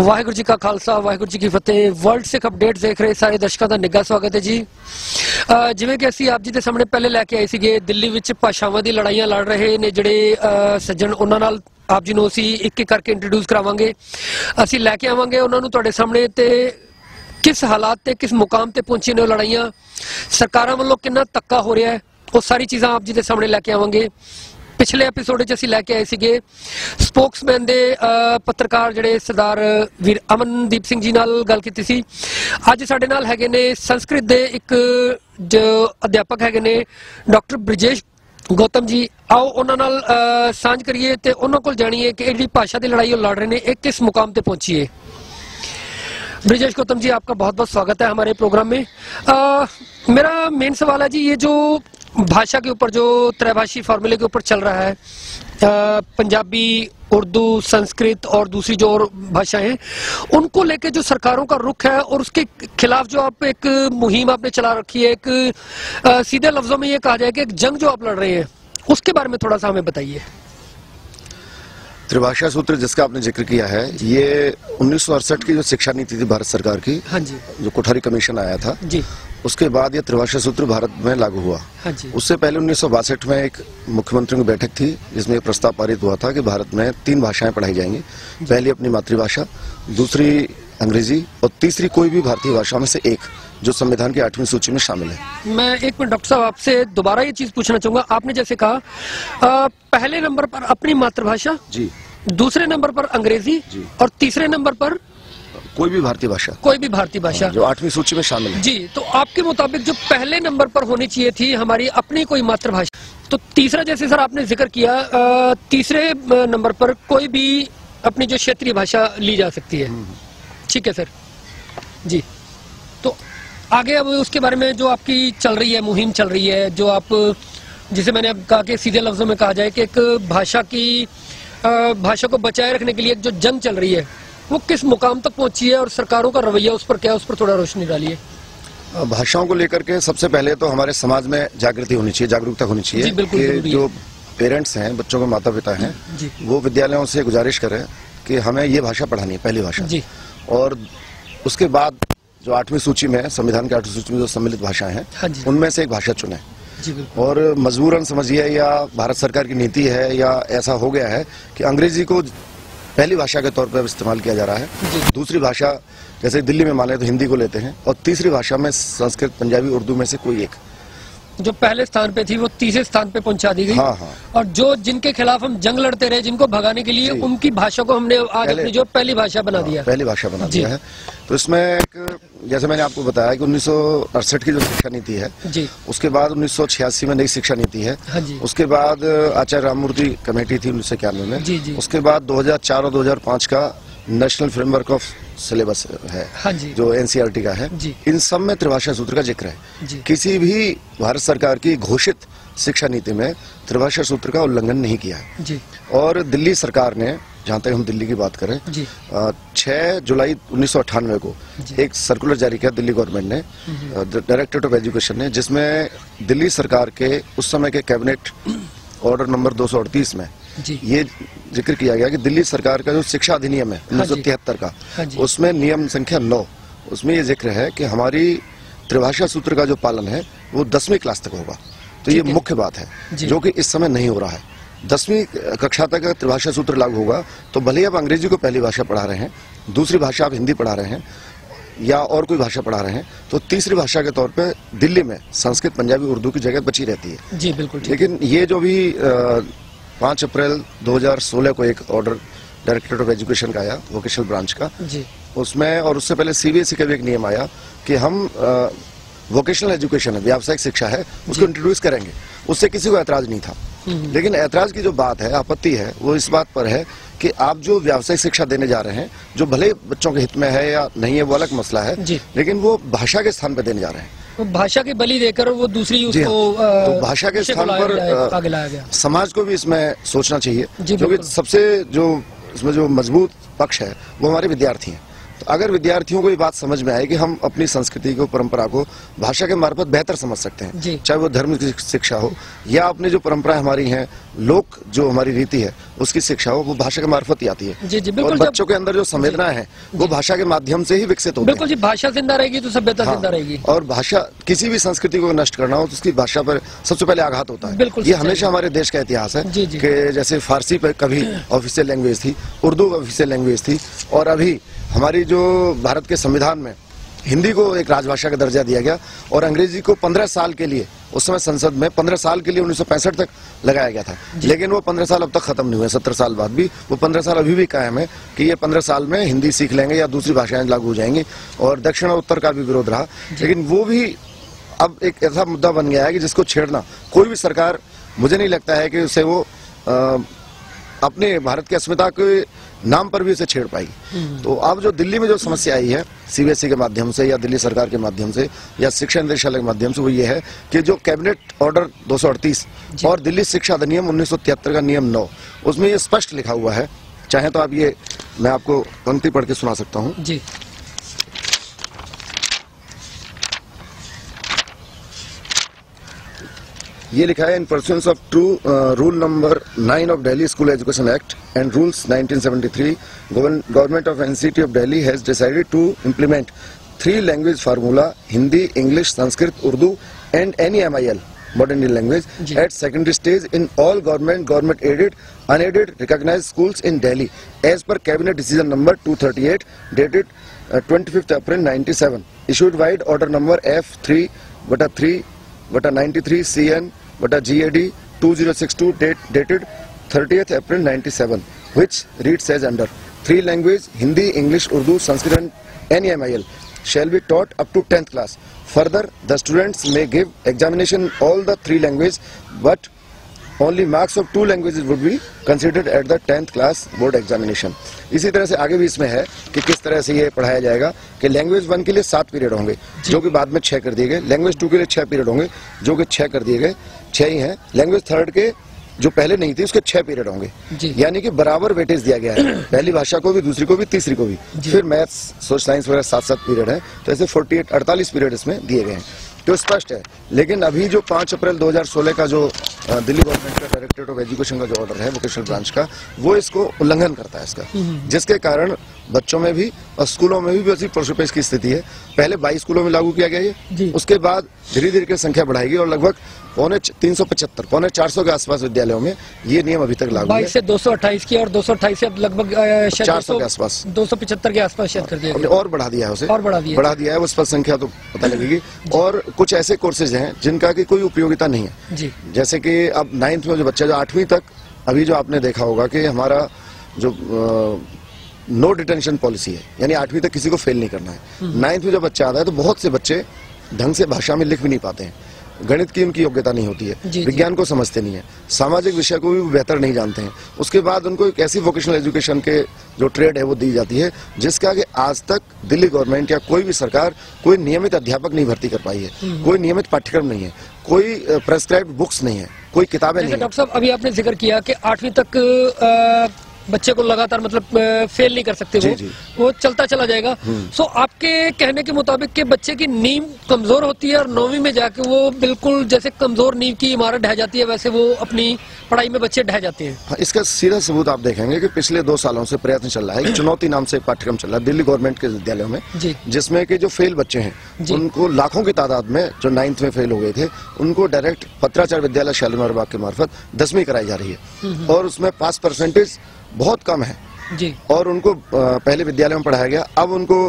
ਵਾਹਿਗੁਰੂ ਜੀ ਕਾ ਖਾਲਸਾ, ਵਾਹਿਗੁਰੂ ਜੀ ਕੀ ਫਤਿਹ। ਵਰਲਡ ਸਿੱਖ ਅਪਡੇਟ ਦੇਖ ਰਹੇ ਸਾਰੇ ਦਰਸ਼ਕਾਂ ਦਾ ਨਿੱਘਾ ਸਵਾਗਤ ਹੈ ਜੀ। ਜਿਵੇਂ ਕਿ ਅਸੀਂ ਆਪ ਜੀ ਦੇ ਸਾਹਮਣੇ ਪਹਿਲੇ ਲੈ ਕੇ ਆਏ ਸੀਗੇ, ਦਿੱਲੀ ਵਿੱਚ ਭਾਸ਼ਾਵਾਂ ਦੀ ਲੜਾਈਆਂ ਲੜ ਰਹੇ ਨੇ ਜਿਹੜੇ ਸੱਜਣ ਉਹਨਾਂ ਨਾਲ ਆਪ ਜੀ ਨੂੰ ਅਸੀਂ ਇੱਕ ਇੱਕ ਕਰਕੇ ਇੰਟਰੋਡਿਊਸ ਕਰਾਵਾਂਗੇ। ਅਸੀਂ ਲੈ ਕੇ ਆਵਾਂਗੇ ਉਹਨਾਂ ਨੂੰ ਤੁਹਾਡੇ ਸਾਹਮਣੇ ਤੇ ਕਿਸ ਹਾਲਾਤ ਤੇ, ਕਿਸ ਮੁਕਾਮ ਤੇ ਪਹੁੰਚੀਆਂ ਨੇ ਉਹ ਲੜਾਈਆਂ, ਸਰਕਾਰਾਂ ਵੱਲੋਂ ਕਿੰਨਾ ਤੱਕਾ ਹੋ ਰਿਹਾ ਹੈ, ਉਹ ਸਾਰੀ ਚੀਜ਼ਾਂ ਆਪ ਜੀ ਦੇ ਸਾਹਮਣੇ ਲੈ ਕੇ ਆਵਾਂਗੇ। ਪਿਛਲੇ ਐਪੀਸੋਡ ਵਿੱਚ ਅਸੀਂ ਲੈ ਕੇ ਆਏ ਸੀਗੇ ਸਪੋਕਸਮੈਨ ਦੇ ਅਹ, ਪੱਤਰਕਾਰ ਜਿਹੜੇ ਸਰਦਾਰ ਵੀਰ ਅਮਨਦੀਪ ਸਿੰਘ ਜੀ ਨਾਲ ਗੱਲ ਕੀਤੀ ਸੀ ਅੱਜ ਸਾਡੇ ਨਾਲ ਹੈਗੇ ਨੇ ਸੰਸਕ੍ਰਿਤ ਦੇ ਇੱਕ ਜੋ ਅਧਿਆਪਕ ਹੈਗੇ ਨੇ ਡਾਕਟਰ ਬ੍ਰਿਜੇਸ਼ ਗੌਤਮ ਜੀ ਆਓ ਉਹਨਾਂ ਨਾਲ ਅਹ, ਸਾਂਝ ਕਰੀਏ ਤੇ ਉਹਨਾਂ ਕੋਲ ਜਾਣੀਏ ਕਿ ਇਹ ਜਿਹੜੀ ਭਾਸ਼ਾ ਦੀ ਲੜਾਈ ਉਹ ਲੜ ਰਹੇ ਨੇ ਇਹ ਕਿਸ ਮੁਕਾਮ ਤੇ ਪਹੁੰਚੀ है ब्रिजेश गौतम जी आपका बहुत बहुत स्वागत है हमारे प्रोग्राम में अ, मेरा मेन सवाल है जी ये जो भाषा के ऊपर जो त्रैभाषी फॉर्मूले के ऊपर चल रहा है पंजाबी उर्दू संस्कृत और दूसरी जो और भाषाएँ हैं उनको लेके जो सरकारों का रुख है और उसके खिलाफ जो आप एक मुहिम आपने चला रखी है एक अ, सीधे लफ्जों में ये कहा जाए कि एक जंग जो आप लड़ रहे हैं उसके बारे में थोड़ा सा हमें बताइए। त्रिभाषा सूत्र जिसका आपने ज़िक्र किया है ये उन्नीस सौ अड़सठ की जो शिक्षा नीति थी भारत सरकार की हाँ जी। जो कोठारी कमीशन आया था जी। उसके बाद ये त्रिभाषा सूत्र भारत में लागू हुआ। हाँ जी। उससे पहले उन्नीस सौ बासठ में एक मुख्यमंत्रियों की बैठक थी जिसमें ये प्रस्ताव पारित हुआ था कि भारत में तीन भाषाएँ पढ़ाई जाएँगी। पहली अपनी मातृभाषा दूसरी अंग्रेज़ी और तीसरी कोई भी भारतीय भाषा में से एक जो संविधान की आठवीं सूची में शामिल है। मैं एक मिनट डॉक्टर साहब आपसे दोबारा ये चीज़ पूछना चाहूँगा। आपने जैसे कहा अ, पहले नंबर पर अपनी मातृभाषा जी। दूसरे नंबर पर अंग्रेज़ी जी। और तीसरे नंबर पर कोई भी भारतीय भाषा। कोई भी भारतीय भाषा। जो आठवीं सूची में शामिल है। जी तो आपके मुताबिक जो पहले नंबर पर होनी चाहिए थी हमारी अपनी कोई मातृभाषा तो तीसरा जैसे सर आपने ज़िक्र किया तीसरे नंबर पर कोई भी अपनी जो क्षेत्रीय भाषा ली जा सकती है। ठीक है सर। जी तो आगे अब उसके बारे में जो आपकी चल रही है मुहिम चल रही है जो आप जिसे मैंने अब कहा कि सीधे लफ्जों में कहा जाए कि एक भाषा की भाषा को बचाए रखने के लिए एक जो जंग चल रही है वो किस मुकाम तक पहुँची है और सरकारों का रवैया उस पर क्या है? उस पर थोड़ा रोशनी डालिए। भाषाओं को लेकर के सबसे पहले तो हमारे समाज में जागृति होनी चाहिए जागरूकता होनी चाहिए कि जो पेरेंट्स हैं बच्चों के माता पिता हैं वो विद्यालयों से गुजारिश करें कि हमें ये भाषा पढ़ानी है पहली भाषा। जी। और उसके बाद जो आठवीं सूची में संविधान की आठवीं सूची में जो सम्मिलित भाषाएँ हैं हाँ उनमें से एक भाषा चुने। और मजबूरन समझिए या भारत सरकार की नीति है या ऐसा हो गया है कि अंग्रेज़ी को पहली भाषा के तौर पर इस्तेमाल किया जा रहा है। दूसरी भाषा जैसे दिल्ली में माने तो हिंदी को लेते हैं और तीसरी भाषा में संस्कृत पंजाबी उर्दू में से कोई एक। जो पहले स्थान पे थी वो तीसरे स्थान पे पहुँचा दी गई। हाँ, हाँ। और जो जिनके खिलाफ हम जंग लड़ते रहे जिनको भगाने के लिए उनकी भाषा को हमने आज अपनी जो पहली भाषा बना दिया। पहली भाषा बना दिया है। तो इसमें एक जैसे मैंने आपको बताया कि उन्नीस सौ अड़सठ की जो शिक्षा नीति है जी। उसके बाद उन्नीस सौ छियासी में नई शिक्षा नीति है। हाँ जी। उसके बाद आचार्य राममूर्ति कमेटी थी उन्नीस में। जी, जी। उसके बाद 2004 और 2005 का नेशनल फ्रेमवर्क ऑफ़ सिलेबस है हाँ जी। जो एनसीईआरटी का है जी। इन सब में त्रिभाषा सूत्र का ज़िक्र है जी। किसी भी भारत सरकार की घोषित शिक्षा नीति में त्रिभाषा सूत्र का उल्लंघन नहीं किया है जी और दिल्ली सरकार ने जहाँ तक हम दिल्ली की बात करें छह जुलाई उन्नीस सौ अट्ठानवे को एक सर्कुलर जारी किया दिल्ली गवर्नमेंट ने डायरेक्टरेट ऑफ़ एजुकेशन ने जिसमें दिल्ली सरकार के उस समय के कैबिनेट ऑर्डर नंबर दो सौ अड़तीस में। ये ज़िक्र किया गया कि दिल्ली सरकार का जो शिक्षा अधिनियम है हाँ। उन्नीस का हाँ। उसमें नियम संख्या नौ उसमें ये ज़िक्र है कि हमारी त्रिभाषा सूत्र का जो पालन है वो दसवीं क्लास तक होगा। तो ये मुख्य बात है जो। कि इस समय नहीं हो रहा है। दसवीं कक्षा तक त्रिभाषा सूत्र लागू होगा तो भले ही आप अंग्रेज़ी को पहली भाषा पढ़ा रहे हैं दूसरी भाषा आप हिंदी पढ़ा रहे हैं या और कोई भाषा पढ़ा रहे हैं तो तीसरी भाषा के तौर पे दिल्ली में संस्कृत पंजाबी उर्दू की जगह बची रहती है। जी बिल्कुल लेकिन ये जो भी पाँच अप्रैल 2016 को एक ऑर्डर डायरेक्टरेट ऑफ़ एजुकेशन का आया वोकेशनल ब्रांच का। जी। उसमें और उससे पहले सीबीएसई का भी एक नियम आया कि हम वोकेशनल एजुकेशन है व्यावसायिक शिक्षा है उसको इंट्रोड्यूस करेंगे। उससे किसी को ऐतराज नहीं था। लेकिन ऐतराज की जो बात है आपत्ति है वो इस बात पर है कि आप जो व्यावसायिक शिक्षा देने जा रहे हैं जो भले बच्चों के हित में है या नहीं है वो अलग मसला है लेकिन वो भाषा के स्थान पर देने जा रहे हैं। वो भाषा की बलि देकर वो दूसरी उसको हाँ। तो भाषा के स्थान पर अ, आगे लाया गया। समाज को भी इसमें सोचना चाहिए क्योंकि सबसे जो इसमें जो मज़बूत पक्ष है वो हमारे विद्यार्थी हैं। तो अगर विद्यार्थियों को ये बात समझ में आए कि हम अपनी संस्कृति को परंपरा को भाषा के मार्फत बेहतर समझ सकते हैं चाहे वो धर्म की शिक्षा हो या अपनी जो परंपराएँ हमारी हैं लोक जो हमारी रीति है उसकी शिक्षा हो वो भाषा के मार्फत ही आती है। जी, जी, बिल्कुल, और बच्चों के अंदर जो संवेदना है वो भाषा के माध्यम से ही विकसित होती है। बिल्कुल जी भाषा ज़िंदा रहेगी तो सभ्यता हाँ, ज़िंदा रहेगी। और भाषा किसी भी संस्कृति को नष्ट करना हो तो उसकी भाषा पर सबसे पहले आघात होता है। बिल्कुल ये हमेशा हमारे देश का इतिहास है। कि जैसे फारसी पर कभी ऑफिशियल लैंग्वेज थी उर्दू ऑफिशियल लैंग्वेज थी और अभी हमारी जो भारत के संविधान में हिंदी को एक राजभाषा का दर्जा दिया गया और अंग्रेज़ी को पंद्रह साल के लिए उस समय संसद में पंद्रह साल के लिए उन्नीस सौ पैंसठ तक लगाया गया था। लेकिन वो पंद्रह साल अब तक खत्म नहीं हुए सत्तर साल बाद भी। वो पंद्रह साल अभी भी कायम है कि ये पंद्रह साल में हिंदी सीख लेंगे या दूसरी भाषाएँ लागू हो जाएँगी और दक्षिण और उत्तर का भी विरोध रहा। लेकिन वो भी अब एक ऐसा मुद्दा बन गया है कि जिसको छेड़ना कोई भी सरकार मुझे नहीं लगता है कि उसे वो अ, अपने भारत की अस्मिता के नाम पर भी उसे छेड़ पाई। तो अब जो दिल्ली में जो समस्या आई है सीबीएसई के माध्यम से या दिल्ली सरकार के माध्यम से या शिक्षा निदेशालय के माध्यम से वो ये है कि जो कैबिनेट ऑर्डर 238 और दिल्ली शिक्षा अधिनियम उन्नीस सौ तिहत्तर का नियम 9 उसमें ये स्पष्ट लिखा हुआ है। चाहे तो आप ये मैं आपको पंक्ति पढ़ के सुना सकता हूँ। ये लिखा है in pursuance of to rule number nine of Delhi school education act and rules 1973 government of NCT of Delhi has decided to implement three language formula Hindi English Sanskrit Urdu and any M modern Indian language at secondary stage in all government government aided unaided recognise schools in Delhi as per cabinet decision number 238 dated 25 April 97 issued vide order number F three बटा three bata 93 cn bata gad 2062 date, dated 30th april 97 which reads as under three language hindi english urdu sanskrit and nemil shall be taught up to 10th class. Further the students may give examination all the three languages but only marks of two languages would be considered at the 10th class board examination. इसी तरह से आगे भी इसमें है कि किस तरह से ये पढ़ाया जाएगा कि लैंग्वेज वन के लिए सात पीरियड होंगे जो। कि बाद में छह कर दिए गए। लैंग्वेज टू के लिए छह पीरियड होंगे जो कि छह कर दिए गए। छह ही हैं। लैंग्वेज थर्ड के जो पहले नहीं थी उसके छह पीरियड होंगे। यानी कि बराबर वेटेज दिया गया है। पहली भाषा को भी दूसरी को भी तीसरी को भी। फिर मैथ्स सोशल साइंस वगैरह सात सात पीरियड है। तो ऐसे 48 अड़तालीस पीरियड इसमें दिए गए हैं। तो स्पष्ट है। लेकिन अभी जो 5 अप्रैल 2016 का जो दिल्ली गवर्नमेंट का डायरेक्टरेट ऑफ़ एजुकेशन का जो ऑर्डर है वोकेशनल ब्रांच का वो इसको उल्लंघन करता है इसका। जिसके कारण बच्चों में भी और स्कूलों में भी वैसी प्रोशोपेश की स्थिति है। पहले 22 स्कूलों में लागू किया गया है ये उसके बाद धीरे धीरे की संख्या बढ़ाएगी और लगभग पौने तीन सौ पचहत्तर पौने चार सौ के आसपास विद्यालयों में ये नियम अभी तक लागू है। बाईस से दो सौ अट्ठाईस की और दो सौ अट्ठाईस से अब लगभग शायद 400 के आसपास। दो सौ पिछहत्तर के आसपास शायद कर दिया और बढ़ा दिया है उसे। और बढ़ा दिया बढ़ा दिया है उस पर संख्या तो पता लगेगी। और कुछ ऐसे कोर्सेज हैं जिनका की कोई उपयोगिता नहीं है। जी। जैसे की अब नाइन्थ में जो बच्चा जो आठवीं तक अभी जो आपने देखा होगा कि हमारा जो नो डिटेंशन पॉलिसी है यानी आठवीं तक किसी को फेल नहीं करना है। नाइन्थ में जब बच्चा आता है तो बहुत से बच्चे ढंग से भाषा में लिख भी नहीं पाते हैं। गणित की उनकी योग्यता नहीं होती है। विज्ञान को समझते नहीं है। सामाजिक विषय को भी वो बेहतर नहीं जानते हैं। उसके बाद उनको एक ऐसी वोकेशनल एजुकेशन के जो ट्रेड है वो दी जाती है जिसका कि आज तक दिल्ली गवर्नमेंट या कोई भी सरकार कोई नियमित अध्यापक नहीं भर्ती कर पाई है। कोई नियमित पाठ्यक्रम नहीं है। कोई प्रेस्क्राइब्ड बुक्स नहीं है। कोई किताबें नहीं है। डॉक्टर साहब अभी आपने ज़िक्र किया कि आठवीं तक अ, बच्चे को लगातार मतलब फेल नहीं कर सकते जी, वो। जी। वो चलता चला जाएगा। सो आपके कहने के मुताबिक कि बच्चे की नींव कमज़ोर होती है और नौवीं में जाके वो बिल्कुल जैसे कमज़ोर नींव की इमारत ढह जाती है वैसे वो अपनी पढ़ाई में बच्चे ढह जाते हैं। हाँ, इसका सीधा सबूत आप देखेंगे कि पिछले दो सालों से प्रयत्न चल रहा है। चुनौती नाम से पाठ्यक्रम चल रहा है दिल्ली गवर्नमेंट के विद्यालयों में। जिसमें कि जो फेल बच्चे हैं उनको लाखों की तादाद में जो नाइन्थ में फेल हो गए थे उनको डायरेक्ट पत्राचार विद्यालय शालीमार बाग के मार्फत दसवीं कराई जा रही है। और उसमें पास परसेंटेज बहुत कम है। जी। और उनको पहले विद्यालय में पढ़ाया गया अब उनको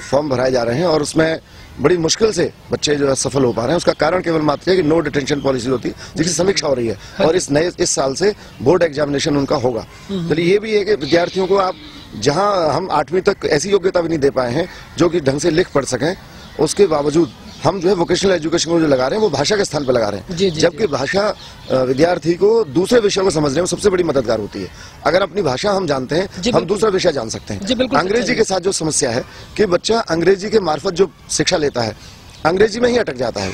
फॉर्म भराए जा रहे हैं और उसमें बड़ी मुश्किल से बच्चे जो है सफल हो पा रहे हैं। उसका कारण केवल मात्र है कि नो डिटेंशन पॉलिसी होती है जिसकी समीक्षा हो रही है। और इस नए इस साल से बोर्ड एग्जामिनेशन उनका होगा। तो ये भी है कि विद्यार्थियों को आप जहाँ हम आठवीं तक ऐसी योग्यता भी नहीं दे पाए हैं जो कि ढंग से लिख पढ़ सकें उसके बावजूद हम जो है वोकेशनल एजुकेशन को जो लगा रहे हैं वो भाषा के स्थान पर लगा रहे हैं। जबकि भाषा विद्यार्थी को दूसरे विषयों को समझने में सबसे बड़ी मददगार होती है। अगर अपनी भाषा हम जानते हैं हम दूसरा विषय जान सकते हैं। अंग्रेज़ी के साथ जो समस्या है कि बच्चा अंग्रेज़ी के मार्फत जो शिक्षा लेता है अंग्रेज़ी में ही अटक जाता है।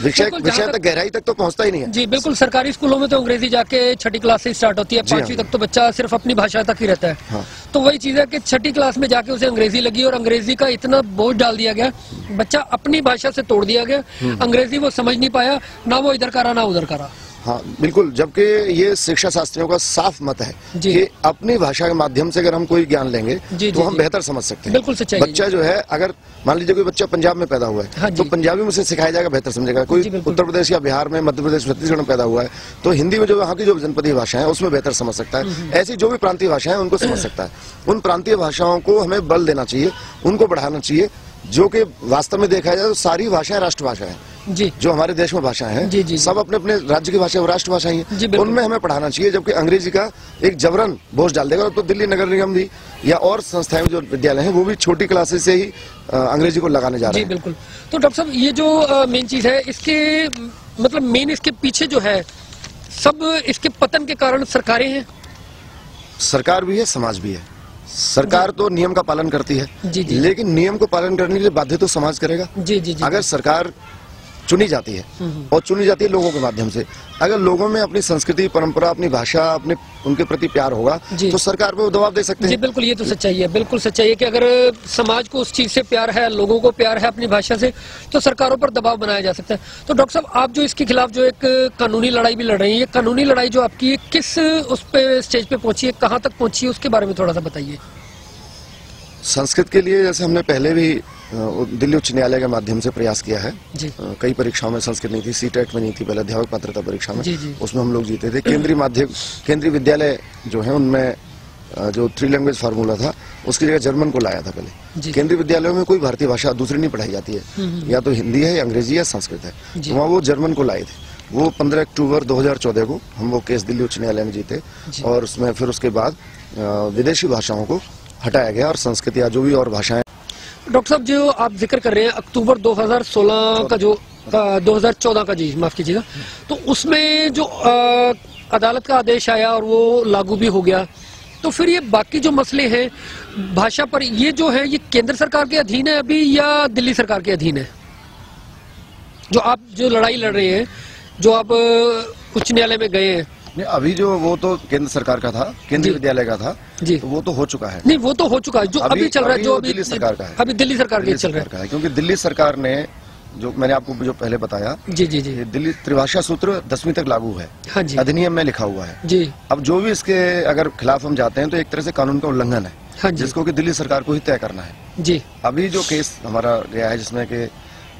विषय विषय तक- गहराई तक तो पहुँचता ही नहीं है जी बिल्कुल सरकारी स्कूलों में तो अंग्रेज़ी जाके छठी क्लास से स्टार्ट होती है हाँ। पांचवी तक तो बच्चा सिर्फ़ अपनी भाषा तक ही रहता है हाँ। तो वही चीज़ है कि छठी क्लास में जाके उसे अंग्रेज़ी लगी और अंग्रेज़ी का इतना बोझ डाल दिया गया बच्चा अपनी भाषा से तोड़ दिया गया हम्म। अंग्रेज़ी वो समझ नहीं पाया ना वो इधर का रहा ना उधर करा रहा हाँ बिल्कुल जबकि ये शिक्षा शास्त्रियों का साफ़ मत है कि अपनी भाषा के माध्यम से अगर हम कोई ज्ञान लेंगे जी, तो जी, हम बेहतर समझ सकते हैं। बिल्कुल सच्चाई बच्चा जो है अगर मान लीजिए कोई बच्चा पंजाब में पैदा हुआ हाँ है। तो पंजाबी में उसे सिखाया जाएगा बेहतर समझेगा। कोई उत्तर प्रदेश या बिहार में मध्य प्रदेश छत्तीसगढ़ में पैदा हुआ है तो हिंदी में जो वहाँ की जो जनपदीय भाषा है उसमें बेहतर समझ सकता हम्म, है ऐसी जो भी प्रांतीय भाषा है उनको समझ सकता है। उन प्रांतीय भाषाओं को हमें बल देना चाहिए उनको बढ़ाना चाहिए जो कि वास्तव में देखा जाए तो सारी भाषाएँ राष्ट्रभाषा है। जी। जो हमारे देश में भाषाएँ हैं जी, जी। सब अपने अपने राज्य की भाषा राष्ट्रभाषा ही है। उनमें हमें पढ़ाना चाहिए जबकि अंग्रेज़ी का एक जबरन बोझ डाल देगा तो दिल्ली नगर निगम भी या और संस्थाएँ जो विद्यालय हैं वो भी छोटी क्लासेस से ही अंग्रेज़ी को लगाने जा रहे हैं। बिल्कुल। तो डॉक्टर साहब ये जो मेन चीज़ है इसके मतलब मेन इसके पीछे जो है सब इसके पतन के कारण सरकारें हैं? सरकार भी है समाज भी है। सरकार तो नियम का पालन करती है जी, जी। लेकिन नियम को पालन करने के लिए बाध्य तो समाज करेगा जी जी जी अगर सरकार चुनी जाती है और चुनी जाती है लोगों के माध्यम से। अगर लोगों में अपनी संस्कृति परंपरा अपनी भाषा अपने उनके प्रति प्यार होगा तो सरकार पे वो दबाव दे सकते जी हैं बिल्कुल ये तो सच्चाई है बिल्कुल सच्चाई है कि अगर समाज को उस चीज़ से प्यार है लोगों को प्यार है अपनी भाषा से तो सरकारों पर दबाव बनाया जा सकता है। तो डॉक्टर साहब आप जो इसके खिलाफ जो एक कानूनी लड़ाई भी लड़ रही है ये कानूनी लड़ाई जो आपकी है किस उस पे स्टेज पे पहुँची है कहाँ तक पहुँची है उसके बारे में थोड़ा सा बताइए। संस्कृत के लिए जैसे हमने पहले भी दिल्ली उच्च न्यायालय के माध्यम से प्रयास किया है। कई परीक्षाओं में संस्कृत नहीं थी सीटेट में नहीं थी पहले अध्यापक पात्रता परीक्षा में। उसमें हम लोग जीते थे। केंद्रीय माध्यम केंद्रीय विद्यालय जो है उनमें जो थ्री लैंग्वेज फार्मूला था उसकी जगह जर्मन को लाया था पहले। केंद्रीय विद्यालयों में कोई भारतीय भाषा दूसरी नहीं पढ़ाई जाती है। या तो हिंदी है या अंग्रेज़ी या संस्कृत है। तो वहाँ वो जर्मन को लाए थे। वो 15 अक्टूबर 2014 को हम वो केस दिल्ली उच्च न्यायालय में जीते। और उसमें फिर उसके बाद विदेशी भाषाओं को हटाया गया और संस्कृत या जो भी और भाषाएँ डॉक्टर साहब जो आप ज़िक्र कर रहे हैं अक्टूबर 2016 का जो अ, 2014 का जी माफ़ कीजिएगा। तो उसमें जो अ, अदालत का आदेश आया और वो लागू भी हो गया। तो फिर ये बाकी जो मसले हैं भाषा पर ये जो है ये केंद्र सरकार के अधीन है अभी या दिल्ली सरकार के अधीन है? जो आप जो लड़ाई लड़ रहे हैं जो आप उच्च न्यायालय में गए हैं नहीं अभी जो वो तो केंद्र सरकार का था केंद्रीय विद्यालय का था जी। तो वो तो हो चुका है। नहीं वो तो हो चुका है। जो अभी, अभी- चल रहा है जो अभी दिल्ली सरकार का है। अभी दिल्ली सरकार के दिल्ली चल रहा है। क्योंकि दिल्ली सरकार ने जो मैंने आपको जो पहले बताया जी जी जी। दिल्ली त्रिभाषा सूत्र दसवीं तक लागू है। हाँ जी। अधिनियम में लिखा हुआ है। जी। अब जो भी इसके अगर खिलाफ हम जाते हैं तो एक तरह से कानून का उल्लंघन है हाँ जिसको कि दिल्ली सरकार को ही तय करना है। जी। अभी जो केस हमारा गया है जिसमें कि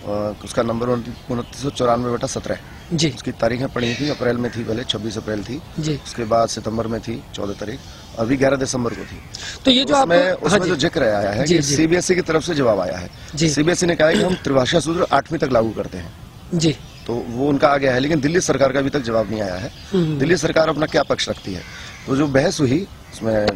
उसका नंबर उनतीस सौ चौरानवे बटा सत्रह। जी। उसकी तारीखें पड़ी थी अप्रैल में थी पहले छब्बीस अप्रैल थी। जी। उसके बाद सितंबर में थी चौदह तारीख अभी ग्यारह दिसंबर को थी। तो ये जो आप उसमें हाँ उसमें जी जो। ज़िक्र आया है जी, कि जी। सीबीएसई की तरफ़ से जवाब आया है। सीबीएसई ने कहा है कि हम त्रिभाषा सूत्र आठवीं तक लागू करते हैं। जी। तो वो उनका आ गया है लेकिन दिल्ली सरकार का अभी तक जवाब नहीं आया है। हम्म। दिल्ली सरकार अपना क्या पक्ष रखती है? तो जो बहस हुई उसमें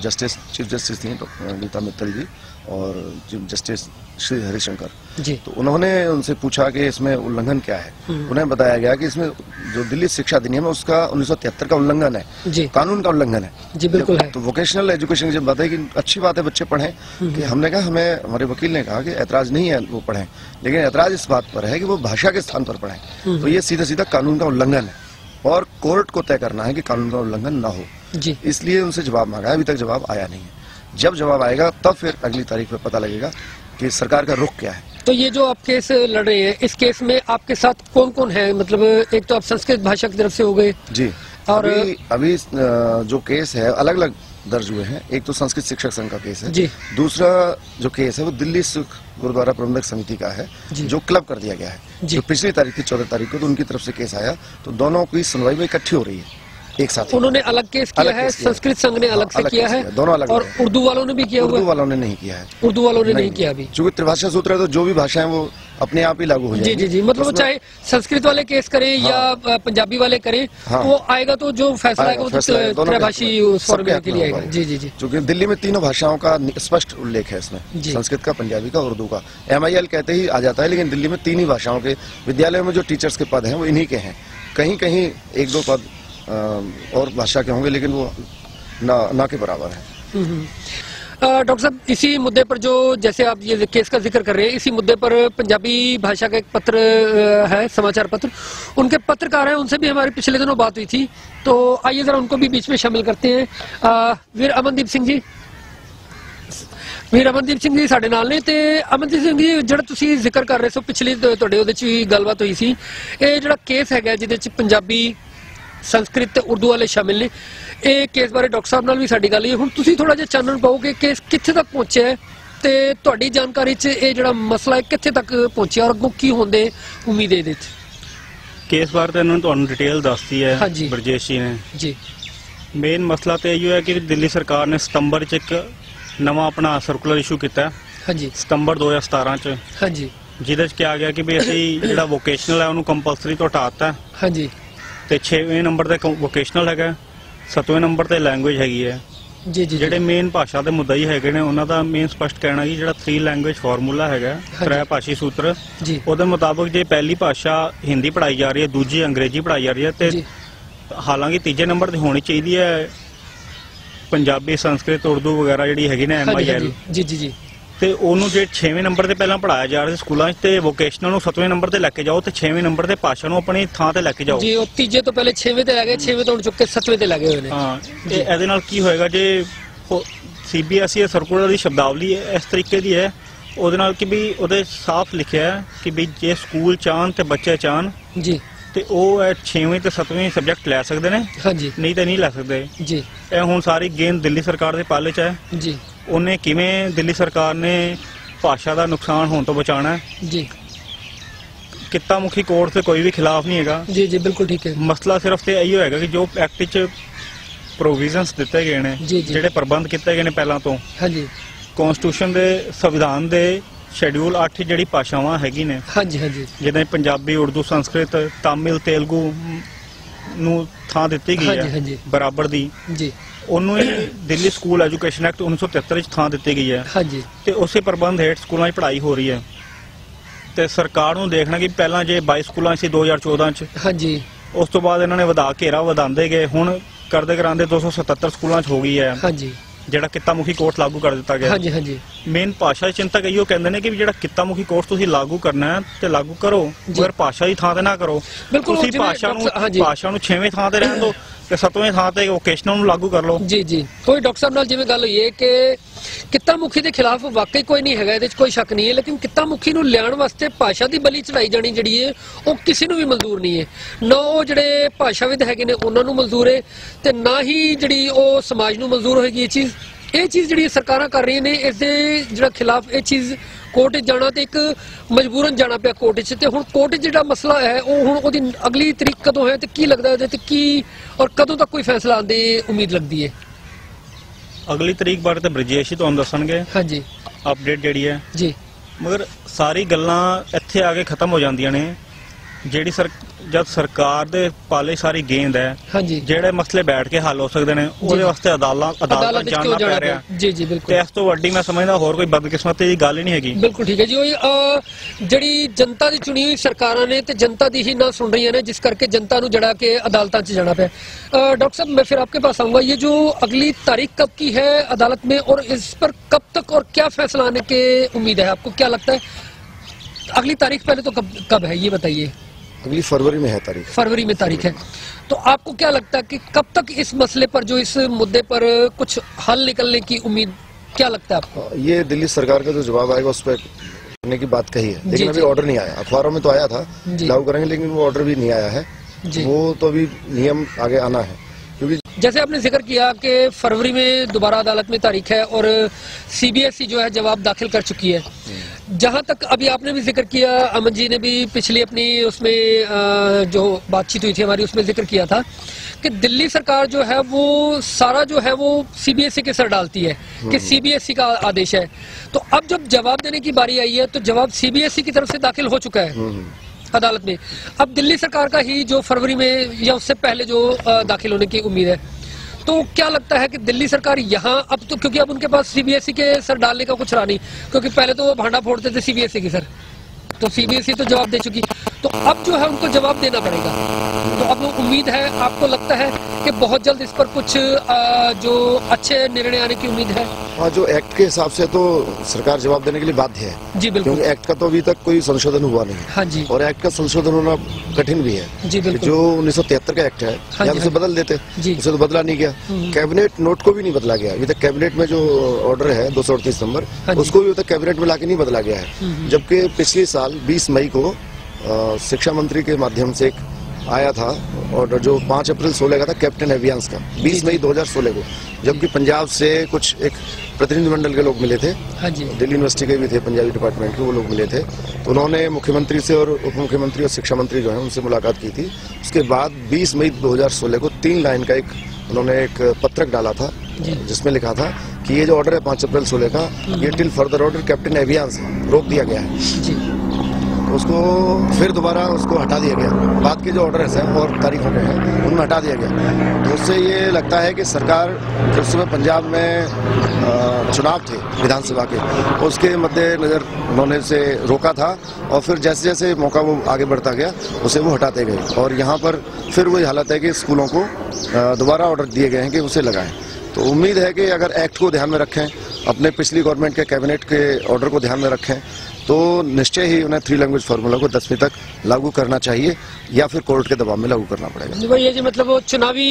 जस्टिस चीफ जस्टिस थी डॉक्टर गीता मित्तल जी और चीफ जस्टिस श्री हरिशंकर। जी। तो उन्होंने उनसे पूछा कि इसमें उल्लंघन क्या है? हम्म। उन्हें बताया गया कि इसमें जो दिल्ली शिक्षा अधिनियम है उसका 1973 का उल्लंघन है। जी। कानून का उल्लंघन है। जी बिल्कुल है। तो वोकेशनल एजुकेशन की जब बात है कि अच्छी बात है बच्चे पढ़ें। हम्म। कि हमने कहा हमें हमारे वकील ने कहा कि ऐतराज नहीं है वो पढ़े। लेकिन ऐतराज इस बात पर है कि वो भाषा के स्थान पर पढ़ें। हम्म। तो ये सीधा सीधा कानून का उल्लंघन है। और कोर्ट को तय करना है कि कानून का उल्लंघन ना हो। जी। इसलिए उनसे जवाब मांगा है अभी तक जवाब आया नहीं है। जब जवाब आएगा तब फिर अगली तारीख में पता लगेगा कि सरकार का रुख क्या है। तो ये जो आप केस लड़ रहे हैं इस केस में आपके साथ कौन कौन है? मतलब एक तो आप संस्कृत भाषा की तरफ़ से हो गए। जी। और- अभी अभी जो केस है अलग अलग दर्ज हुए हैं। एक तो संस्कृत शिक्षक संघ का केस है। जी। दूसरा जो केस है वो दिल्ली सिख गुरुद्वारा प्रबंधक समिति का है जो। क्लब कर दिया गया है। जो। पिछली तारीख थी चौदह तारीख को तो उनकी तरफ़ से केस आया। तो दोनों की सुनवाई में इकट्ठी हो रही है। एक साथ उन्होंने अलग केस किया अलग है है। संस्कृत संघ ने अलग हाँ, से अलग किया है दोनों अलग और उर्दू वालों ने भी किया उर्दू है। वालों ने नहीं किया है। उर्दू वालों ने नहीं किया अभी। चूँकि त्रिभाषा सूत्र है तो जो भी भाषा है वो अपने आप ही लागू हो जी जी जी। मतलब वो चाहे संस्कृत वाले केस करें या पंजाबी वाले करें हाँ। तो वो आएगा तो जो फैसला आएगा वो है, तो के त्रैभाषी लिए। आएगा। जी जी जी। क्योंकि दिल्ली में तीनों भाषाओं का स्पष्ट उल्लेख है इसमें। संस्कृत का पंजाबी का उर्दू का। एमआईएल कहते ही आ जाता है लेकिन दिल्ली में तीन ही भाषाओं के विद्यालयों में जो टीचर्स के पद हैं वो इन्हीं के हैं। कहीं कहीं एक दो पद और भाषा के होंगे लेकिन वो ना ना के बराबर है हम्म, हम्म। अ, डॉक्टर साहब इसी मुद्दे पर जो जैसे आप ये केस का जिक्र कर रहे हैं इसी मुद्दे पर पंजाबी भाषा का एक पत्र अ, है समाचार पत्र उनके पत्रकार हैं उनसे भी हमारी पिछले दिनों बात हुई थी तो आइए जरा उनको भी बीच में शामिल करते हैं अ, वीर अमनदीप सिंह जी ਵੀਰ ਅਮਨਦੀਪ ਸਿੰਘ ਜੀ ਸਾਡੇ ਨਾਲ ਨੇ ਤੇ ਅਮਨਦੀਪ ਸਿੰਘ ਜੀ ਜਿਹੜਾ ਤੁਸੀਂ ਜ਼ਿਕਰ ਕਰ ਰਹੇ ਸੋ ਪਿਛਲੀ ਤ- ਤੁਹਾਡੇ ਉਹਦੇ ਚ ਵੀ ਗੱਲਬਾਤ ਹੋਈ ਸੀ ਇਹ ਜਿਹੜਾ ਕੇਸ ਹੈਗਾ ਜਿਹਦੇ ਚ ਪੰਜਾਬੀ ਸੰਸਕ੍ਰਿਤ ਤੇ ਉਰਦੂ ਵਾਲੇ ਸ਼ਾਮਿਲ ਨੇ। ਇਹ ਕੇਸ ਬਾਰੇ ਡਾਕਟਰ ਸਾਹਿਬ ਨਾਲ ਵੀ ਸਾਡੀ ਗੱਲ ਹੋਈ। ਹੁਣ ਤੁਸੀਂ ਥੋੜਾ ਜਿਹਾ ਚਾਨਣ ਪਾਓਗੇ ਕੇਸ ਕਿੱਥੇ ਤੱਕ ਪਹੁੰਚਿਆ ਹੈ ਤੇ ਤੁਹਾਡੀ ਜਾਣਕਾਰੀ ਚ ਇਹ ਜਿਹੜਾ ਮਸਲਾ ਹੈ ਕਿੱਥੇ ਤੱਕ ਪਹੁੰਚਿਆ ਔਰ ਅੱਗੋਂ ਕੀ ਹੁੰਦੇ ਉਮੀਦ ਇਹਦੇ ਚ? ਕੇਸ ਬਾਰੇ ਤਾਂ ਇਹਨਾਂ ਨੇ ਤੁਹਾਨੂੰ ਡਿਟੇਲ ਦੱਸਤੀ ਹੈ ਹਾਂਜੀ। ਬਰਜੇਸ਼ ਜੀ ਨੇ। ਜੀ। ਮੇਨ ਮਸਲਾ ਤੇ ਇਹੋ ਹੈ ਕਿ ਦਿੱਲੀ ਸਰਕਾਰ ਨੇ ਸਤੰਬਰ 'ਚ ਇੱਕ ਨਵਾਂ ਆਪਣਾ ਸਰਕੂਲਰ ਇਸ਼ੂ ਕੀਤਾ। ਹੈ, ਹਾਂਜੀ। ਸਤੰਬਰ 2017 'ਚ। ਹਾਂਜੀ। ਜਿਹਦੇ 'ਚ ਕਿਹਾ ਗਿਆ ਕਿ ਵੀ ਅਸੀਂ ਜਿਹੜਾ ਵੋਕੇਸ਼ਨਲ ਹੈ ਉਹਨੂੰ ਕੰਪਲਸਰੀ ਤੋਂ ਹਟਾਤਾ ਹਾਂਜੀ। ਤੇ 6ਵੇਂ ਨੰਬਰ ਤੇ ਵੋਕੇਸ਼ਨਲ ਹੈਗਾ 7ਵੇਂ ਨੰਬਰ ਤੇ ਲੈਂਗੁਏਜ ਹੈਗੀ ਹੈ। ਜੀ ਜੀ ਜਿਹੜੇ ਮੇਨ ਭਾਸ਼ਾ ਦੇ ਮੁੱਦਈ ਹੈਗੇ ਨੇ ਉਹਨਾਂ ਦਾ ਮੇਨ ਸਪਸ਼ਟ ਕਹਿਣਾ ਕਿ ਜਿਹੜਾ 3 ਲੈਂਗੁਏਜ ਫਾਰਮੂਲਾ ਹੈਗਾ ਤ੍ਰੈ ਭਾਸ਼ੀ ਸੂਤਰ ਜੀ। ਉਹਦੇ ਮੁਤਾਬਕ ਜੇ ਪਹਿਲੀ ਭਾਸ਼ਾ ਹਿੰਦੀ ਪੜਾਈ ਜਾ ਰਹੀ ਹੈ ਦੂਜੀ ਅੰਗਰੇਜ਼ੀ ਪੜਾਈ ਜਾ ਰਹੀ ਹੈ ਤੇ ਜੀ। ਹਾਲਾਂਕਿ ਤੀਜੇ ਨੰਬਰ ਤੇ ਹੋਣੀ ਚਾਹੀਦੀ ਹੈ ਪੰਜਾਬੀ ਸੰਸਕ੍ਰਿਤ ਉਰਦੂ ਵਗੈਰਾ ਜਿਹੜੀ ਹੈਗੀ ਨਾ ਐਮਆਈਐਲ ਜੀ ਜੀ ਜੀ। ਤੇ ਉਹਨੂੰ ਜੇ 6ਵੇਂ ਨੰਬਰ ਤੇ ਪਹਿਲਾਂ ਪੜਾਇਆ ਜਾ ਰਿਹਾ ਸੀ ਸਕੂਲਾਂ 'ਚ ਤੇ ਵੋਕੇਸ਼ਨਲ ਨੂੰ 7ਵੇਂ ਨੰਬਰ ਤੇ ਲੈ ਕੇ ਜਾਓ ਤੇ 6ਵੇਂ ਨੰਬਰ ਤੇ ਭਾਸ਼ਾ ਨੂੰ ਆਪਣੀ ਥਾਂ ਤੇ ਲੈ ਕੇ ਜਾਓ। ਜੀ ਉਹ ਤੀਜੇ ਤੋਂ ਪਹਿਲੇ 6ਵੇਂ ਤੇ ਲੱਗੇ 6ਵੇਂ ਤੋਂ ਚੁੱਕ ਕੇ 7ਵੇਂ ਤੇ ਲੱਗੇ ਹੋਏ ਨੇ। ਹਾਂ ਤੇ ਇਹਦੇ ਨਾਲ ਕੀ ਹੋਏਗਾ ਜੇ ਸੀਬੀਐਸਈ ਸਰਕੂਲਰ ਦੀ ਸ਼ਬਦਾਵਲੀ ਇਸ ਤਰੀਕੇ ਦੀ ਹੈ ਉਹਦੇ ਨਾਲ ਕਿ ਵੀ ਉਹਦੇ ਸਾਫ਼ ਲਿਖਿਆ ਹੈ ਕਿ ਵੀ ਜੇ ਸਕੂਲ ਚਾਹਣ ਤੇ ਬੱਚੇ ਚਾਹਣ ਜੀ। ਤੇ ਉਹ 6ਵੇਂ ਤੇ 7ਵੇਂ ਸਬਜੈਕਟ ਲੈ ਸਕਦੇ ਨੇ ਹਾਂਜੀ। ਨਹੀਂ ਤਾਂ ਨਹੀਂ ਲੈ ਸਕਦੇ। ਜੀ। ਇਹ ਹੁਣ ਸਾਰੀ ਗੇਂਦ ਦਿੱਲੀ ਸਰਕਾਰ ਦੇ ਪਾਲੇ 'ਚ ਹੈ। ਜੀ। ਉਹਨੇ ਕਿਵੇਂ ਦਿੱਲੀ ਸਰਕਾਰ ਨੇ ਭਾਸ਼ਾ ਦਾ ਨੁਕਸਾਨ ਹੋਣ ਤੋਂ ਬਚਾਉਣਾ ਹੈ? ਜੀ। ਕਿੱਤਾ ਮੁਖੀ ਕੋਰਟ ਤੇ ਕੋਈ ਵੀ ਖਿਲਾਫ ਨਹੀਂ ਹੈਗਾ। ਜੀ ਜੀ ਬਿਲਕੁਲ ਠੀਕ ਹੈ। ਮਸਲਾ ਸਿਰਫ ਤੇ ਇਹੀ ਹੋਏਗਾ ਕਿ ਜੋ ਐਕਟ 'ਚ ਪ੍ਰੋਵੀਜ਼ਨਸ ਦਿੱਤੇ ਗਏ ਨੇ ਜੀ, ਜੀ। ਜਿਹੜੇ ਪ੍ਰਬੰਧ ਕੀਤੇ ਗਏ ਨੇ ਪਹਿਲਾਂ ਤੋਂ। ਹਾਂਜੀ। ਕਨਸਟੀਟਿਊਸ਼ਨ ਦੇ ਸੰਵਿਧਾਨ ਦੇ ਸ਼ੈਡਿਊਲ 8 ਜਿਹੜੀ ਭਾਸ਼ਾਵਾਂ ਹੈਗੀ ਨੇ ਹਾਂਜੀ ਹਾਂਜੀ। ਜਿਵੇਂ ਪੰਜਾਬੀ ਉਰਦੂ ਸੰਸਕ੍ਰਿਤ ਤਾਮਿਲ ਤੇਲਗੂ ਨੂੰ ਥਾਂ ਦਿੱਤੀ ਗਈ ਹਾਂਜੀ, ਹੈ ਹਾਂਜੀ। ਬਰਾਬਰ ਦੀ। ਜੀ। ਉਹਨੂੰ ਹੀ ਦਿੱਲੀ ਸਕੂਲ ਐਜੂਕੇਸ਼ਨ ਐਕਟ 1973 ਵਿੱਚ ਥਾਂ ਦਿੱਤੀ ਗਈ ਹੈ। ਹਾਂਜੀ। ਤੇ ਉਸੇ ਪ੍ਰਬੰਧ ਹੇਠ ਸਕੂਲਾਂ 'ਚ ਪੜ੍ਹਾਈ ਹੋ ਰਹੀ ਹੈ। ਤੇ ਸਰਕਾਰ ਨੂੰ ਦੇਖਣਾ ਕਿ ਪਹਿਲਾਂ ਜੇ 22 ਸਕੂਲਾਂ ਸੀ 2014 'ਚ ਹਾਂਜੀ। ਉਸ ਤੋਂ ਬਾਅਦ ਇਹਨਾਂ ਨੇ ਵਧਾ ਘੇਰਾ ਵਧਾਉਂਦੇ ਗਏ। ਹੁਣ ਕਰਦੇ ਕਰਾਂਦੇ 277 ਸਕੂਲਾਂ 'ਚ ਹੋ ਗਈ ਹੈ। ਹਾਂਜੀ। ਜਿਹੜਾ ਕਿੱਤਾ ਮੁਖੀ ਕੋਰਸ ਲਾਗੂ ਕਰ ਦਿੱਤਾ ਗਿਆ। ਹਾਂਜੀ ਹਾਂਜੀ। ਮੇਨ ਭਾਸ਼ਾ ਦੀ ਚਿੰਤਾ ਕਈਓ ਕਹਿੰਦੇ ਨੇ ਕਿ ਵੀ ਜਿਹੜਾ ਕਿੱਤਾ ਮੁਖੀ ਕੋਰਸ ਤੁਸੀਂ ਲਾਗੂ ਕਰਨਾ ਹੈ ਤੇ ਲਾਗੂ ਕਰੋ। ਪਰ ਭਾਸ਼ਾ ਦੀ ਥਾਂ ਤੇ ਨਾ ਕਰੋ। ਤੁਸੀਂ ਭਾਸ਼ਾ ਨੂੰ। ਭਾਸ਼ਾ ਨੂੰ 6ਵੇਂ ਥਾਂ ਤੇ ਰਹਿਣ ਦਿਓ ਤੇ 7ਵੇਂ ਥਾਂ ਤੇ ਵੋਕੇਸ਼ਨਲ ਨੂੰ ਲਾਗੂ ਕਰ ਲਓ। ਜੀ ਜੀ। ਕੋਈ ਡਾਕਟਰ ਸਾਹਿਬ ਨਾਲ ਜਿਵੇਂ ਗੱਲ ਹੋਈ ਹੈ ਕਿ ਕਿੱਤਾ ਮੁਖੀ ਦੇ ਖਿਲਾਫ ਵਾਕਈ ਕੋਈ ਨਹੀਂ ਹੈਗਾ, ਇਹਦੇ ਵਿੱਚ ਕੋਈ ਸ਼ੱਕ ਨਹੀਂ ਹੈ, ਲੇਕਿਨ ਕਿੱਤਾ ਮੁਖੀ ਨੂੰ ਲਿਆਉਣ ਵਾਸਤੇ ਭਾਸ਼ਾ ਦੀ ਬਲੀ ਚੜਾਈ ਜਾਣੀ ਜਿਹੜੀ ਹੈ, ਉਹ ਕਿਸੇ ਨੂੰ ਵੀ ਮਨਜ਼ੂਰ ਨਹੀਂ ਹੈ। ਨਾ ਉਹ ਜਿਹੜੇ ਭਾਸ਼ਾਵਿਦ ਹੈਗੇ ਨੇ, ਉਹਨਾਂ ਨੂੰ ਮਨਜ਼ੂਰ ਹੈ ਤੇ ਨਾ ਹੀ ਜਿਹੜੀ ਉਹ ਸਮਾਜ ਨੂੰ ਮਨਜ਼ੂਰ ਹੋਏਗੀ ਇਹ ਚੀਜ਼। ਇਹ ਚੀਜ਼ ਜਿਹੜੀ ਸਰਕਾਰਾਂ ਕਰ ਰਹੀਆਂ ਨੇ, ਇਸ ਦੇ ਜਿਹੜਾ ਖਿਲਾਫ ਇਹ ਚੀਜ਼ ਕੋਰਟ 'ਚ ਜਾਣਾ ਤੇ ਇੱਕ ਮਜਬੂਰਨ ਜਾਣਾ ਪਿਆ ਕੋਰਟ 'ਚ ਤੇ ਹੁਣ ਕੋਰਟ 'ਚ ਜਿਹੜਾ ਮਸਲਾ ਹੈ, ਉਹ ਹੁਣ ਉਹਦੀ ਅਗਲੀ ਤਰੀਕ ਕਦੋਂ ਹੈ ਤੇ ਕੀ ਲੱਗਦਾ ਉਹਦੇ ਤੇ ਕੀ ਔਰ ਕਦੋਂ ਤੱਕ ਕੋਈ ਫੈਸਲਾ ਆਉਣ ਦੀ ਉਮੀਦ ਲੱਗਦੀ ਹੈ। ਅਗਲੀ ਤਰੀਕ ਬਾਰੇ ਤੇ ਬ੍ਰਿਜੇਸ਼ ਹੀ ਤੁਹਾਨੂੰ ਦੱਸਣਗੇ। ਹਾਂਜੀ। ਅਪਡੇਟ ਜਿਹੜੀ ਹੈ। ਜੀ। ਮਗਰ ਸਾਰੀ ਗੱਲਾਂ ਇੱਥੇ ਆ ਕੇ ਖਤਮ ਹੋ ਜਾਂਦੀਆਂ ਨੇ। ਜਿਹੜੀ ਸਰ ਜਦ ਸਰਕਾਰ ਦੇ ਪਾਲੇ ਸਾਰੀ ਗੇਂਦ ਹੈ ਹਾਂਜੀ ਜਿਹੜੇ ਮਸਲੇ ਬੈਠ ਕੇ ਹੱਲ ਹੋ ਸਕਦੇ ਨੇ ਉਹਦੇ ਜੀ। ਵਾਸਤੇ ਅਦਾਲਤ ਅਦਾਲਤ ਅਦਾਲਤ ਵਿੱਚ ਕਿਉਂ ਜਾਣਾ ਜਾਣਾ ਪੈ ਰਿਹਾ ਪਿਆ ਜੀ ਜੀ ਤੇ ਬਿਲਕੁਲ ਇਸ ਤੋਂ ਵੱਡੀ ਮੈਂ ਸਮਝਦਾ ਹੋਰ ਕੋਈ ਬਦਕਿਸਮਤੀ ਦੀ ਗੱਲ ਹੀ ਨਹੀਂ ਹੈਗੀ ਬਿਲਕੁਲ ਠੀਕ ਹੈ ਜੀ ਉਹ ਅਹ, ਜਿਹੜੀ ਜਨਤਾ ਦੀ ਚੁਣੀ ਹੋਈ ਸਰਕਾਰਾਂ ਨੇ ਤੇ ਜਨਤਾ ਦੀ ਹੀ ਨਾ ਸੁਣ ਰਹੀਆਂ ਨੇ ਜਿਸ ਕਰਕੇ ਜਨਤਾ ਨੂੰ ਜੜਾ ਕੇ ਅਦਾਲਤਾਂ 'ਚ ਜਾਣਾ ਪਿਆ अ, डॉक्टर साहब मैं फिर आपके पास आऊंगा ये जो अगली तारीख कब की है अदालत में और इस पर कब तक और क्या फैसला आने की उम्मीद है आपको क्या लगता है अगली तारीख पहले तो कब कब है ये बताइए अगली फरवरी में है तारीख। फरवरी में तारीख है। तो आपको क्या लगता है कि कब तक इस मसले पर जो इस मुद्दे पर कुछ हल निकलने की उम्मीद क्या लगता है आपको? ये दिल्ली सरकार का जो जवाब आएगा उस पर करने की बात कही है। लेकिन अभी ऑर्डर नहीं आया। अखबारों में तो आया था। लागू करेंगे लेकिन वो ऑर्डर भी नहीं आया है। वो तो अभी नियम आगे आना है। जैसे आपने ज़िक्र किया कि फरवरी में दोबारा अदालत में तारीख है और सीबीएसई जो है जवाब दाखिल कर चुकी है। जहाँ तक अभी आपने भी ज़िक्र किया अमन जी ने भी पिछली अपनी उसमें जो बातचीत हुई थी हमारी उसमें ज़िक्र किया था कि दिल्ली सरकार जो है वो सारा जो है वो सीबीएसई के सर डालती है कि सीबीएसई का आदेश है। तो अब जब जवाब देने की बारी आई है तो जवाब सीबीएसई की तरफ़ से दाखिल हो चुका है। अदालत में। अब दिल्ली सरकार का ही जो फरवरी में या उससे पहले जो दाखिल होने की उम्मीद है तो क्या लगता है कि दिल्ली सरकार यहाँ, अब तो क्योंकि अब उनके पास सीबीएसई के सर डालने का कुछ रहा नहीं, क्योंकि पहले तो वो भांडा फोड़ते थे सीबीएसई के सर। तो सीबीएसई तो जवाब दे चुकी। तो अब जो है उनको जवाब देना पड़ेगा। तो अब उम्मीद है आपको लगता है कि बहुत जल्द इस पर कुछ जो अच्छे निर्णय आने की उम्मीद है? हाँ जो एक्ट के हिसाब से तो सरकार जवाब देने के लिए बाध्य है। जी बिल्कुल। क्योंकि एक्ट का तो अभी तक कोई संशोधन हुआ नहीं है। जी। और एक्ट का संशोधन होना कठिन भी है। जी बिल्कुल। जो उन्नीस सौ तिहत्तर का एक्ट है हाँ या उसे हाँ बदल देते। उसे तो बदला नहीं गया। कैबिनेट नोट को भी नहीं बदला गया। अभी तक कैबिनेट में जो ऑर्डर है दो सौ अड़तीस नंबर हाँ उसको भी अभी तक कैबिनेट में लाके नहीं बदला गया है। जबकि पिछले साल 20 मई को शिक्षा मंत्री के माध्यम से एक आया था ऑर्डर जो 5 अप्रैल 16 का था कैप्टन एवियांस का। 20 मई 2016 को। जबकि पंजाब से कुछ एक प्रतिनिधिमंडल के लोग मिले थे। हाँ जी। दिल्ली यूनिवर्सिटी के भी थे पंजाबी डिपार्टमेंट के वो लोग मिले थे। तो उन्होंने मुख्यमंत्री से और उप मुख्यमंत्री और शिक्षा मंत्री जो है उनसे मुलाकात की थी। उसके बाद 20 मई 2016 को तीन लाइन का एक उन्होंने एक पत्रक डाला था जिसमें लिखा था कि ये जो ऑर्डर है पाँच अप्रैल 16 का ये till further order kept in abeyance रोक दिया गया है। उसको फिर दोबारा उसको हटा दिया गया। बाद के जो ऑर्डर हैं, और तारीखों के हैं, उनमें हटा दिया गया। तो उससे ये लगता है कि सरकार जब समय पंजाब में चुनाव थे विधानसभा के। उसके मद्देनजर उन्होंने उसे रोका था, और फिर जैसे जैसे मौका वो आगे बढ़ता गया, उसे वो हटाते गए। और यहाँ पर फिर वही हालत है कि स्कूलों को दोबारा ऑर्डर दिए गए हैं कि उसे लगाएँ। तो उम्मीद है कि अगर एक्ट को ध्यान में रखें अपने पिछली गवर्नमेंट के कैबिनेट के ऑर्डर को ध्यान में रखें तो निश्चय ही उन्हें थ्री लैंग्वेज फार्मूला को दसवीं तक लागू करना चाहिए या फिर कोर्ट के दबाव में लागू करना पड़ेगा। है जी मतलब वो चुनावी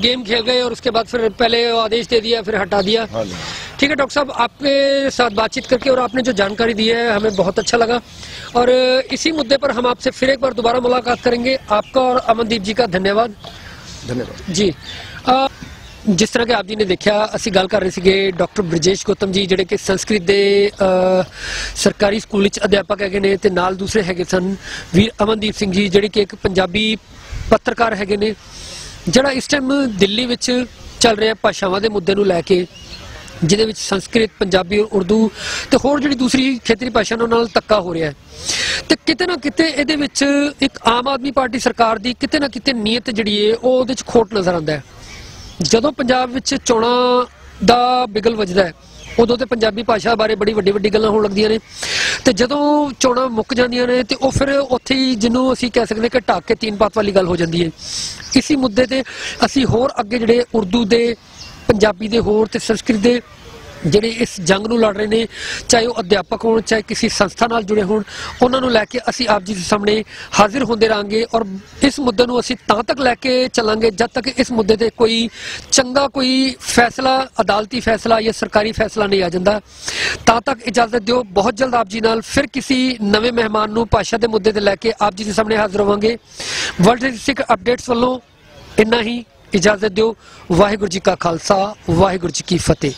गेम खेल गए और उसके बाद फिर पहले आदेश दे दिया फिर हटा दिया। हाँ ठीक है डॉक्टर साहब आपके साथ बातचीत करके और आपने जो जानकारी दी है हमें बहुत अच्छा लगा। और इसी मुद्दे पर हम आपसे फिर एक बार दोबारा मुलाकात करेंगे। आपका और अमनदीप जी का धन्यवाद। धन्यवाद। जी ਅ, ਜਿਸ ਤਰ੍ਹਾਂ ਕਿ ਆਪ ਜੀ ਨੇ ਦੇਖਿਆ, ਅਸੀਂ ਗੱਲ ਕਰ ਰਹੇ ਸੀਗੇ ਡਾਕਟਰ ਬ੍ਰਿਜੇਸ਼ ਗੌਤਮ ਜੀ, ਜਿਹੜੇ ਕਿ ਸੰਸਕ੍ਰਿਤ ਦੇ ਸਰਕਾਰੀ ਸਕੂਲ ਵਿੱਚ ਅਧਿਆਪਕ ਹੈਗੇ ਨੇ ਤੇ ਨਾਲ ਦੂਸਰੇ ਹੈਗੇ ਸਨ, ਵੀਰ ਅਮਨਦੀਪ ਸਿੰਘ ਜੀ, ਜਿਹੜੇ ਕਿ ਇੱਕ ਪੰਜਾਬੀ ਪੱਤਰਕਾਰ ਹੈਗੇ ਨੇ, ਜਿਹੜਾ ਇਸ ਟਾਈਮ ਦਿੱਲੀ ਵਿੱਚ ਚੱਲ ਰਿਹਾ ਭਾਸ਼ਾਵਾਂ ਦੇ ਮੁੱਦੇ ਨੂੰ ਲੈ ਕੇ, ਜਿਹਦੇ ਵਿੱਚ ਸੰਸਕ੍ਰਿਤ, ਪੰਜਾਬੀ ਉਰਦੂ ਤੇ ਹੋਰ ਜਿਹੜੀ ਦੂਸਰੀ ਖੇਤਰੀ ਭਾਸ਼ਾ ਨਾਲ ਨਾਲ ਧੱਕਾ ਹੋ ਰਿਹਾ ਹੈ। ਤੇ ਕਿਤੇ ਨਾ ਕਿਤੇ ਇਹਦੇ ਵਿੱਚ ਇੱਕ ਆਮ ਆਦਮੀ ਪਾਰਟੀ ਸਰਕਾਰ ਦੀ ਕਿਤੇ ਨਾ ਕਿਤੇ ਨੀਅਤ ਜਿਹੜੀ ਹੈ ਉਹ ਉਹਦੇ ਵਿੱਚ ਖੋਟ ਨਜ਼ਰ ਆਉਂਦਾ ਹੈ। ਜਦੋਂ ਪੰਜਾਬ ਵਿੱਚ ਚੋਣਾਂ ਦਾ ਬਿਗਲ ਵੱਜਦਾ ਹੈ, ਉਦੋਂ ਤੇ ਪੰਜਾਬੀ ਭਾਸ਼ਾ ਬਾਰੇ ਬੜੀ ਵੱਡੀ ਵੱਡੀ ਗੱਲਾਂ ਹੋਣ ਲੱਗਦੀਆਂ ਨੇ। ਤੇ ਜਦੋਂ ਚੋਣਾਂ ਮੁੱਕ ਜਾਂਦੀਆਂ ਨੇ ਤੇ ਉਹ ਫਿਰ ਉੱਥੇ ਹੀ ਜਿਹਨੂੰ ਅਸੀਂ ਕਹਿ ਸਕਦੇ ਕਿ ਢਾਕ ਕੇ ਤੀਨ ਪਾਤ ਵਾਲੀ ਗੱਲ ਹੋ ਜਾਂਦੀ ਹੈ। ਇਸੀ ਮੁੱਦੇ ਤੇ ਅਸੀਂ ਹੋਰ ਅੱਗੇ ਜਿਹੜੇ ਉਰਦੂ ਦੇ, ਪੰਜਾਬੀ ਦੇ ਹੋਰ ਤੇ ਸੰਸਕ੍ਰਿਤ ਦੇ ਜਿਹੜੇ ਇਸ ਜੰਗ ਨੂੰ ਲੜ ਰਹੇ ਨੇ, ਚਾਹੇ ਉਹ ਅਧਿਆਪਕ ਹੋਣ, ਚਾਹੇ ਕਿਸੇ ਸੰਸਥਾ ਨਾਲ ਜੁੜੇ ਹੋਣ, ਉਹਨਾਂ ਨੂੰ ਲੈ ਕੇ ਅਸੀਂ ਆਪ ਜੀ ਦੇ ਸਾਹਮਣੇ ਹਾਜ਼ਰ ਹੁੰਦੇ ਰਾਂਗੇ ਔਰ ਇਸ ਮੁੱਦੇ ਨੂੰ ਅਸੀਂ ਤਾਂ ਤੱਕ ਲੈ ਕੇ ਚੱਲਾਂਗੇ ਜਦ ਤੱਕ ਇਸ ਮੁੱਦੇ ਤੇ ਕੋਈ ਚੰਗਾ ਕੋਈ ਫੈਸਲਾ, ਅਦਾਲਤੀ ਫੈਸਲਾ ਜਾਂ ਸਰਕਾਰੀ ਫੈਸਲਾ ਨਹੀਂ ਆ ਜਾਂਦਾ। ਤਾਂ ਤੱਕ ਇਜਾਜ਼ਤ ਦਿਓ। ਬਹੁਤ ਜਲਦ ਆਪ ਜੀ ਨਾਲ ਫਿਰ ਕਿਸੇ ਨਵੇਂ ਮਹਿਮਾਨ ਨੂੰ ਭਾਸ਼ਾ ਦੇ ਮੁੱਦੇ ਤੇ ਲੈ ਕੇ ਆਪ ਜੀ ਦੇ ਸਾਹਮਣੇ ਹਾਜ਼ਰ ਹੋਵਾਂਗੇ। ਵਰਲਡ ਸਿੱਖ ਅਪਡੇਟਸ ਵੱਲੋਂ ਇੰਨਾ ਹੀ। ਇਜਾਜ਼ਤ ਦਿਓ। ਵਾਹਿਗੁਰੂ ਜੀ ਕਾ ਖਾਲਸਾ, ਵਾਹਿਗੁਰੂ ਜੀ ਕੀ ਫਤਿਹ।